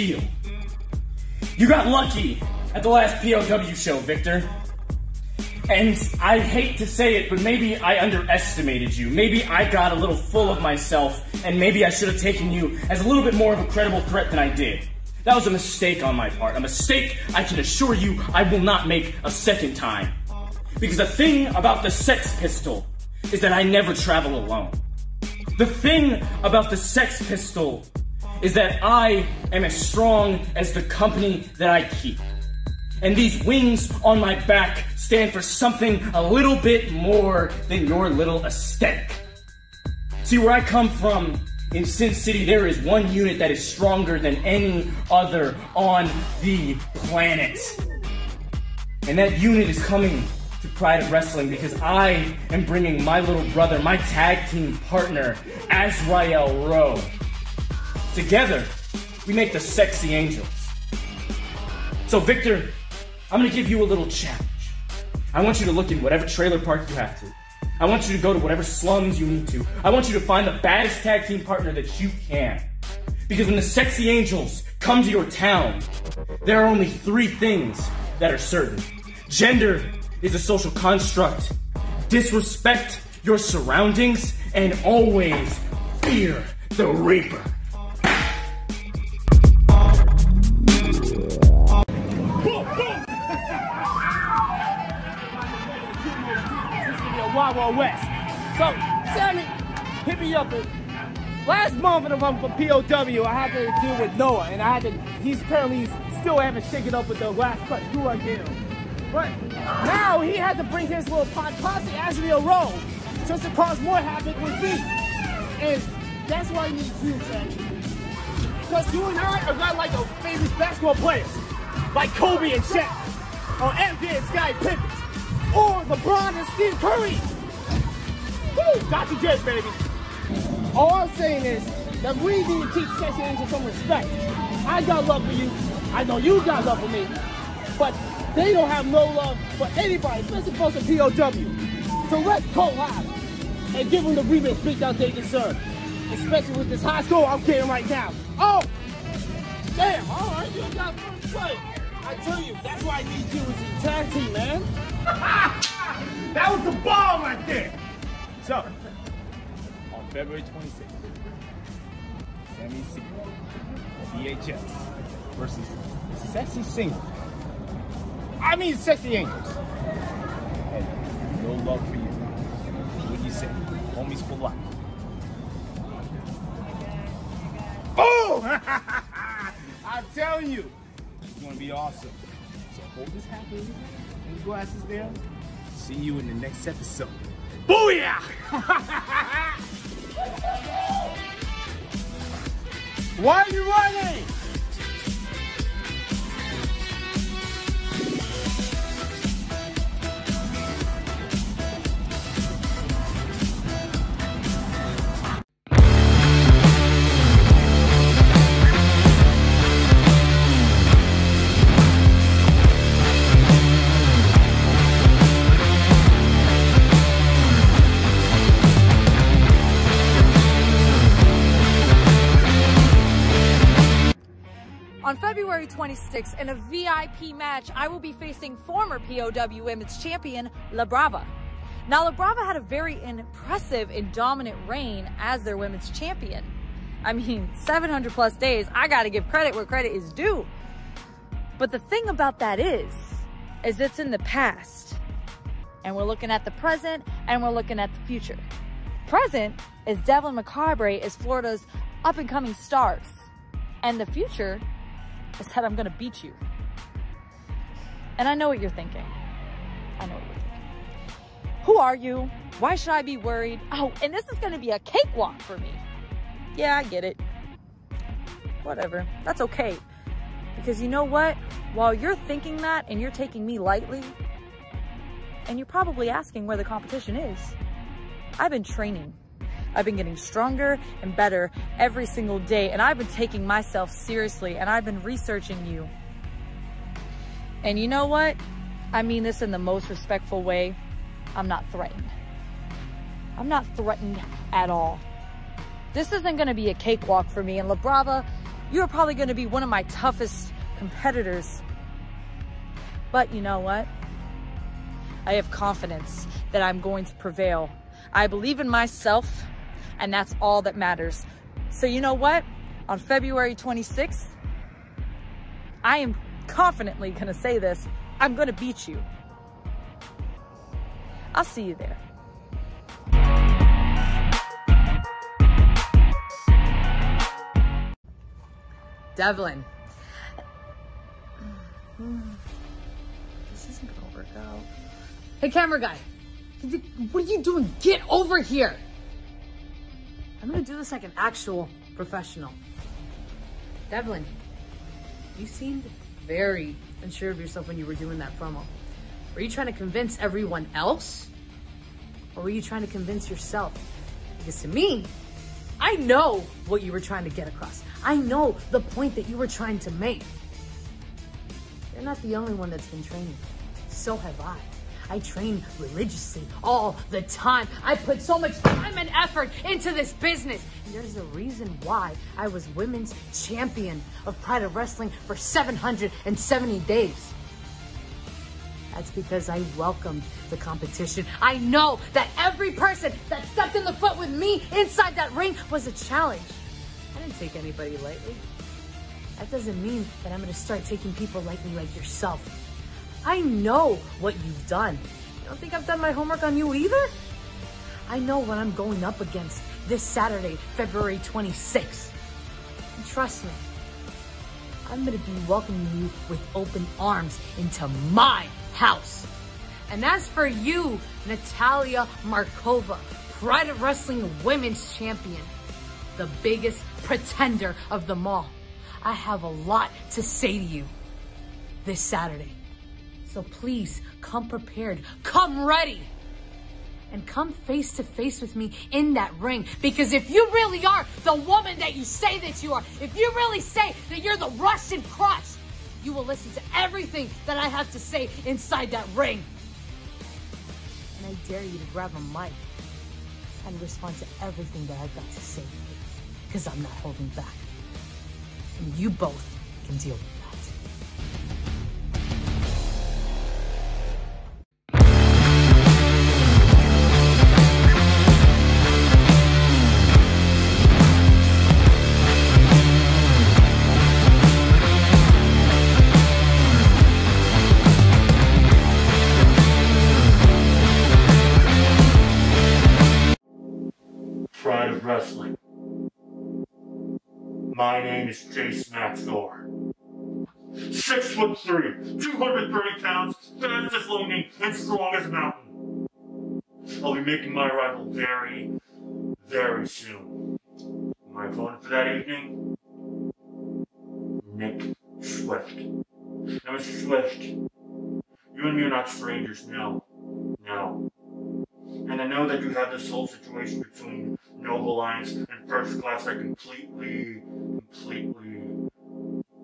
You got lucky at the last POW show, Victor. And I hate to say it, but maybe I underestimated you. Maybe I got a little full of myself, and maybe I should have taken you as a little bit more of a credible threat than I did. That was a mistake on my part. A mistake I can assure you I will not make a second time. Because the thing about the Sex Pistol is that I never travel alone. The thing about the Sex Pistol is that I am as strong as the company that I keep. And these wings on my back stand for something a little bit more than your little aesthetic. See, where I come from in Sin City, there is one unit that is stronger than any other on the planet. And that unit is coming to Pride of Wrestling because I am bringing my little brother, my tag team partner, Azrael Rowe. Together, we make the Sexy Angels. So, Victor, I'm gonna give you a little challenge. I want you to look in whatever trailer park you have to. I want you to go to whatever slums you need to. I want you to find the baddest tag team partner that you can. Because when the Sexy Angels come to your town, there are only three things that are certain gender is a social construct, disrespect your surroundings, and always fear the Reaper. West. So, Sammy, hit me up. Last month in the for POW, I had to deal with Noah, and I had to, he's apparently still haven't shaken up with the last cut screw I gave him. But now he had to bring his little pot posse Azrael Rowe just to cause more havoc with me. And that's why I need you, Sammy. Because you and I are not like the famous basketball players, like Kobe and Shaq, or MJ and Sky Pippen or LeBron and Steve Curry. Woo, Dr. J, baby. All I'm saying is that we need to teach Sexy Angel some respect. I got love for you. I know you got love for me. But they don't have no love for anybody, especially folks at POW. So let's collab and give them the remix beat that they deserve. Especially with this high score I'm getting right now. Oh! Damn, all right, you got first play. I tell you, that's why I need you as a tag team, man. that was the ball right there. So, on February 26th, Sammy C, VHS versus Sexy Single. I mean, Sexy Angels. And no love for you. What do you say? Homies for life. Oh! I'm telling you, it's gonna be awesome. So hold this happy and glasses down. See you in the next episode. Booyah! Why are you running? On February 26th, in a VIP match, I will be facing former POW Women's Champion, La Brava. Now, La Brava had a very impressive and dominant reign as their women's champion. I mean, 700 plus days, I gotta give credit where credit is due. But the thing about that is, is it's in the past. And we're looking at the present and we're looking at the future. Present is Devlin McCarberry is Florida's up and coming stars. And the future is that I'm gonna beat you. And I know what you're thinking. I know what you're thinking. Who are you? Why should I be worried? Oh, and this is gonna be a cakewalk for me. Yeah, I get it. Whatever. That's okay. Because you know what? While you're thinking that and you're taking me lightly, and you're probably asking where the competition is, I've been training. I've been getting stronger and better every single day, and I've been taking myself seriously, and I've been researching you. And you know what? I mean this in the most respectful way. I'm not threatened. I'm not threatened at all. This isn't gonna be a cakewalk for me, and La Brava, you're probably going to be one of my toughest competitors. But you know what? I have confidence that I'm going to prevail. I believe in myself, and that's all that matters. So you know what? On February 26th, I am confidently going to say this. I'm going to beat you. I'll see you there. Devlin. This isn't gonna work out. Hey, camera guy. What are you doing? Get over here. I'm gonna do this like an actual professional. Devlin, you seemed very unsure of yourself when you were doing that promo. Were you trying to convince everyone else? Or were you trying to convince yourself? Because to me, I know what you were trying to get across. I know the point that you were trying to make. You're not the only one that's been training. So have I. I train religiously all the time. I put so much time and effort into this business. And there's a reason why I was women's champion of Pride of Wrestling for 770 days. That's because I welcomed the competition. I know that every person that stepped in the foot with me inside that ring was a challenge. I didn't take anybody lightly. That doesn't mean that I'm going to start taking people lightly like yourself. I know what you've done. You don't think I've done my homework on you either? I know what I'm going up against this Saturday, February 26th. And trust me, I'm going to be welcoming you with open arms into my house. And as for you, Natalia Markova, Pride of Wrestling Women's Champion, the biggest pretender of them all, I have a lot to say to you this Saturday. So please come prepared, come ready, and come face to face with me in that ring. Because if you really are the woman that you say that you are, if you really say that you're the Russian crotch, you will listen to everything that I have to say inside that ring. And I dare you to grab a mic and respond to everything that I've got to say because I'm not holding back. And you both can deal with that. My name is Jace Maxor. Six foot three, 230 pounds, fastest looking, and strong as a mountain. I'll be making my arrival very, very soon. My opponent for that evening, Nick Swift. Now, Mr. Swift, you and me are not strangers now. No. And I know that you have this whole situation between Nova Alliance and First Class. I completely, completely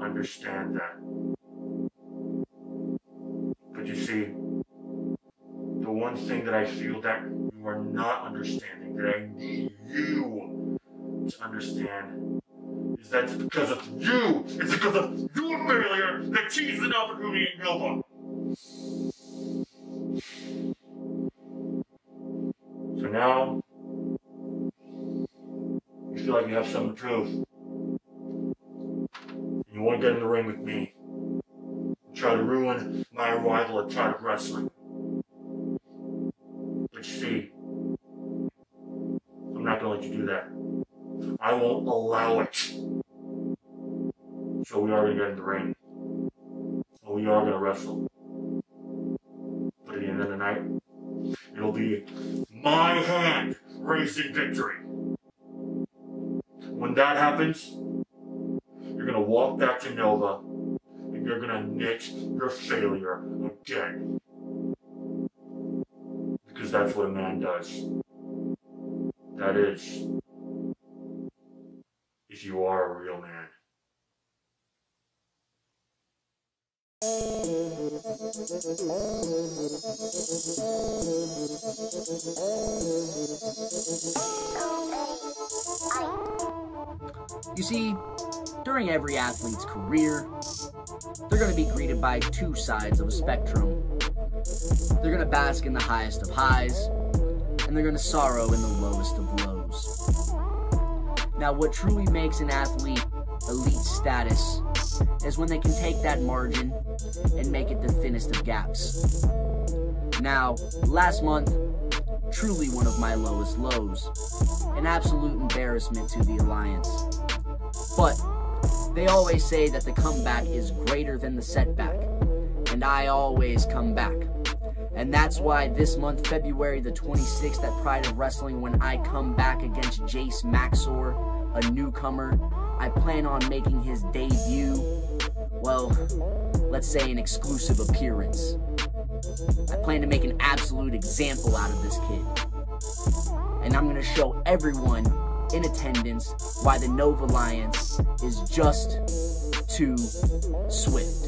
understand that. But you see, the one thing that I feel that you are not understanding, that I need you to understand, is that it's because of you, it's because of your failure that she's an opportunity at Nova. So now, you feel like you have some truth. To get in the ring with me. Try to ruin my arrival at Pride of Wrestling. But you see, I'm not going to let you do that. I won't allow it. So we are going to get in the ring. And we are going to wrestle. But at the end of the night, it'll be my hand raising victory. When that happens, gonna walk back to Nova and you're gonna admit your failure again. Because that's what a man does. That is, if you are a real man. You see, during every athlete's career, they're going to be greeted by two sides of a spectrum. They're going to bask in the highest of highs, and they're going to sorrow in the lowest of lows. Now, what truly makes an athlete elite status is when they can take that margin and make it the thinnest of gaps. Now, last month, truly one of my lowest lows, an absolute embarrassment to the Alliance. But they always say that the comeback is greater than the setback, and I always come back. And that's why this month, February the 26th at Pride of Wrestling, when I come back against Jace Maxor, a newcomer, I plan on making his debut, well, let's say an exclusive appearance. I plan to make an absolute example out of this kid. And I'm to show everyone in attendance why the Nova Alliance is just too swift.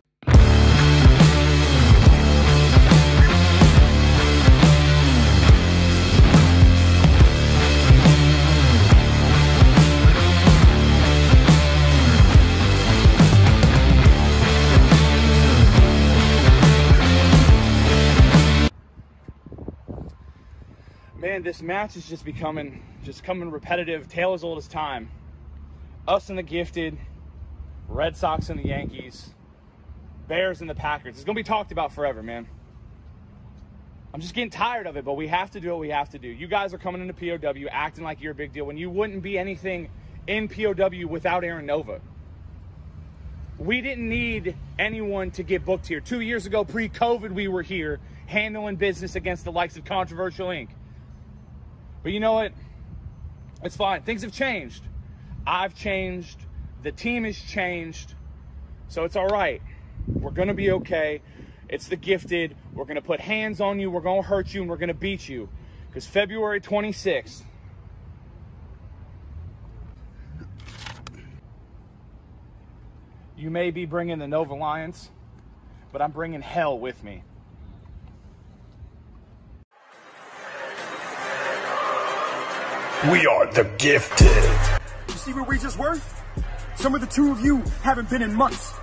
This match is just becoming, just coming repetitive, tale as old as time. Us and the Gifted, Red Sox and the Yankees, Bears and the Packers. It's going to be talked about forever, man. I'm just getting tired of it, but we have to do what we have to do. You guys are coming into POW acting like you're a big deal when you wouldn't be anything in POW without Aaron Nova. We didn't need anyone to get booked here. Two years ago, pre COVID, we were here handling business against the likes of Controversial Inc. But you know what? It's fine. Things have changed. I've changed. The team has changed. So it's all right. We're going to be okay. It's the gifted. We're going to put hands on you. We're going to hurt you and we're going to beat you. Because February 26th, you may be bringing the Nova Alliance, but I'm bringing hell with me. We are the gifted. You see where we just were? Some of the two of you haven't been in months.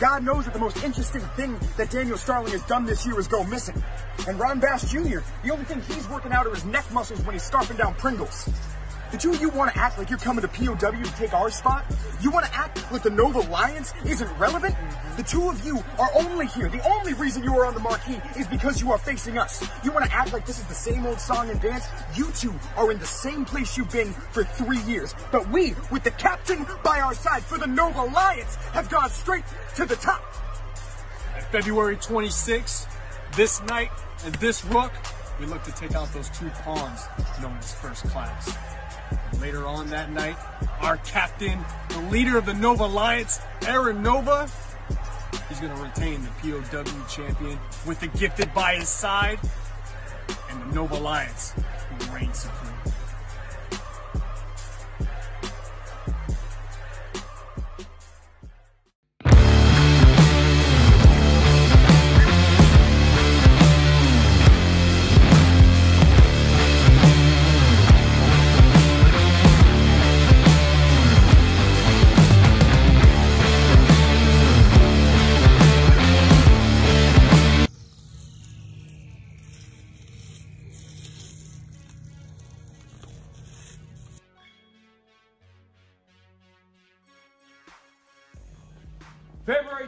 God knows that the most interesting thing that Daniel Starling has done this year is go missing. And Ron Bass Jr., the only thing he's working out are his neck muscles when he's scarfing down Pringles. The two of you want to act like you're coming to POW to take our spot? You want to act like the Nova Alliance isn't relevant? The two of you are only here. The only reason you are on the marquee is because you are facing us. You want to act like this is the same old song and dance? You two are in the same place you've been for three years. But we, with the captain by our side for the Nova Alliance, have gone straight to the top. February 26th, this night and this rook, we look to take out those two pawns known as first class. Later on that night, our captain, the leader of the Nova Alliance, Aaron Nova, he's going to retain the POW champion with the gifted by his side and the Nova Alliance will reign supreme.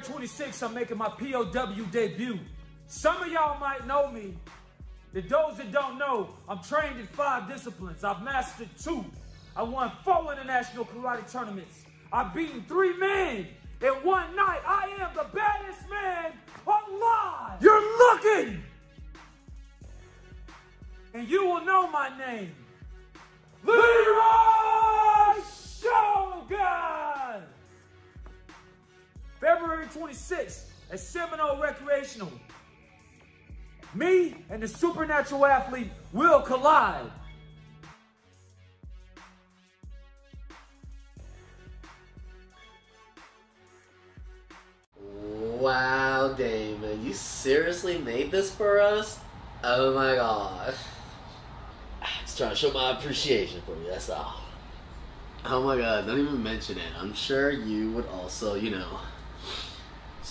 February 26th, I'm making my POW debut. Some of y'all might know me. The those that don't know, I'm trained in five disciplines. I've mastered two. I won four international karate tournaments. I've beaten three men in one night. I am the baddest man alive. You're looking! And you will know my name. Leroy February 26th at Seminole Recreational. Me and the supernatural athlete will collide. Wow, Damon, you seriously made this for us? Oh my gosh. Just trying to show my appreciation for you, that's all. Oh my god, don't even mention it. I'm sure you would also, you know,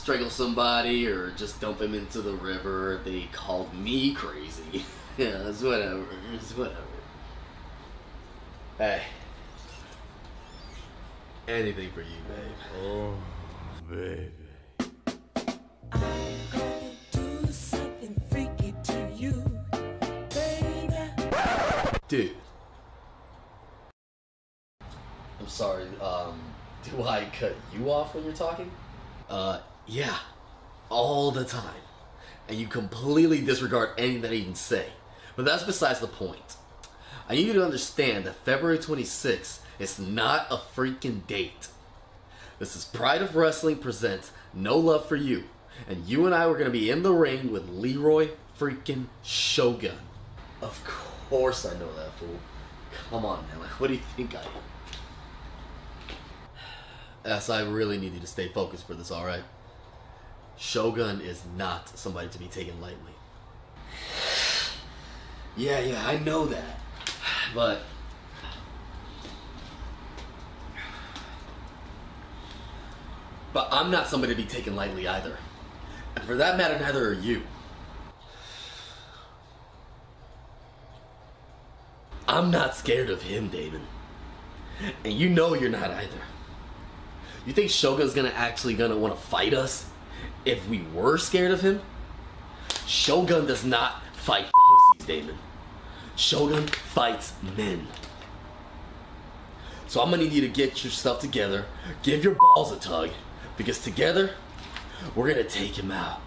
strangle somebody or just dump him into the river. They called me crazy. yeah, it's whatever. It's whatever. Hey. Anything for you, babe. Oh, baby. Dude. I'm sorry, um, do I cut you off when you're talking? Uh, yeah. All the time. And you completely disregard anything that I even say. But that's besides the point. I need you to understand that February 26th is not a freaking date. This is Pride of Wrestling presents No Love for You. And you and I were going to be in the ring with Leroy freaking Shogun. Of course I know that, fool. Come on, man. Like, what do you think I am? Yes, I really need you to stay focused for this, alright? Shogun is not somebody to be taken lightly. Yeah, yeah, I know that. But. But I'm not somebody to be taken lightly either. And for that matter, neither are you. I'm not scared of him, Damon. And you know you're not either. You think Shogun's gonna actually gonna wanna fight us if we were scared of him? Shogun does not fight pussies, Damon. Shogun fights men. So I'm gonna need you to get your stuff together, give your balls a tug, because together, we're gonna take him out.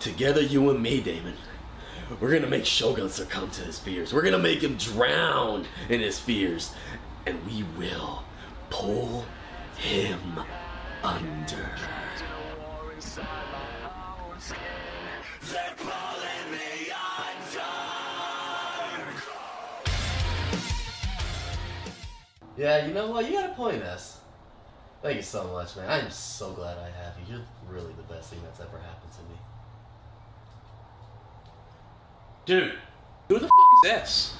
Together, you and me, Damon. We're gonna make Shogun succumb to his fears. We're gonna make him drown in his fears. And we will pull him under. Yeah, you know what? You got a point, S. Thank you so much, man. I'm so glad I have you. You're really the best thing that's ever happened to me. Dude, who the f is S?